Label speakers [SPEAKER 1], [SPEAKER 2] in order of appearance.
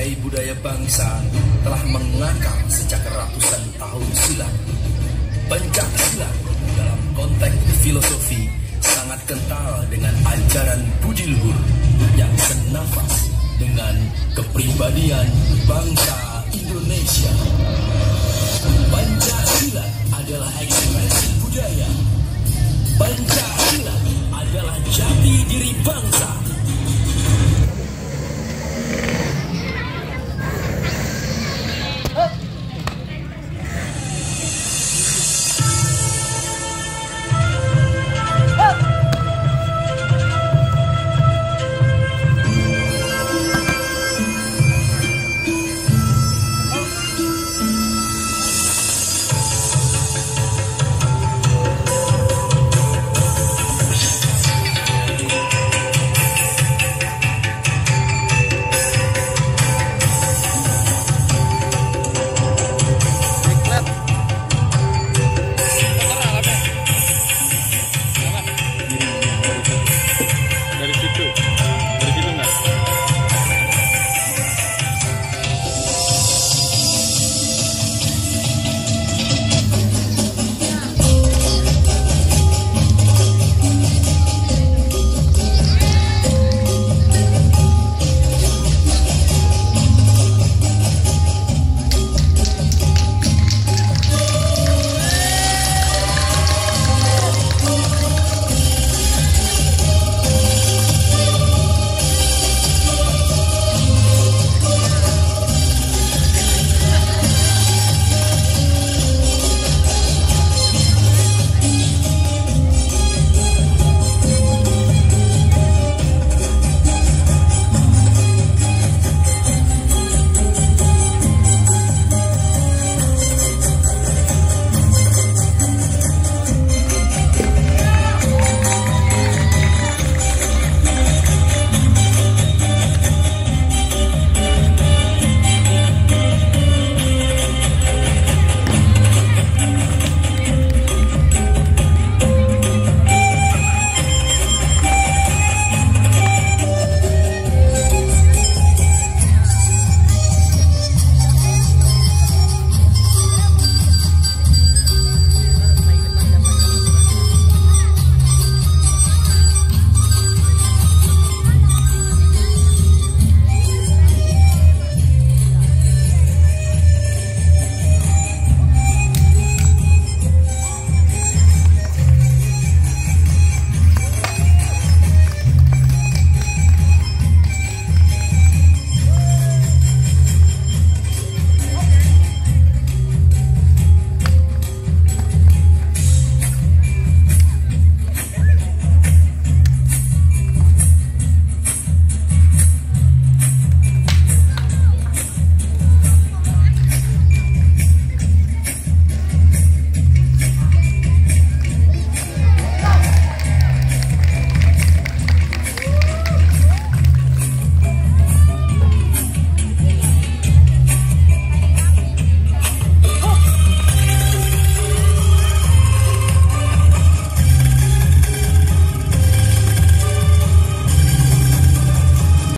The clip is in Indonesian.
[SPEAKER 1] sebagai budaya bangsa telah mengakar sejak ratusan tahun silam. Pancasila dalam konteks filosofi sangat kental dengan ajaran budi luhur yang senafas dengan kepribadian bangsa Indonesia. Pancasila adalah ekspresi budaya. Pancasila adalah jati diri bangsa